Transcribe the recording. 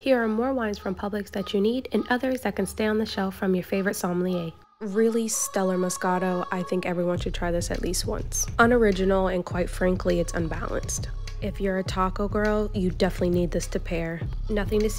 Here are more wines from Publix that you need and others that can stay on the shelf from your favorite sommelier. Really stellar Moscato. I think everyone should try this at least once. Unoriginal and quite frankly, it's unbalanced. If you're a taco girl, you definitely need this to pair. Nothing to see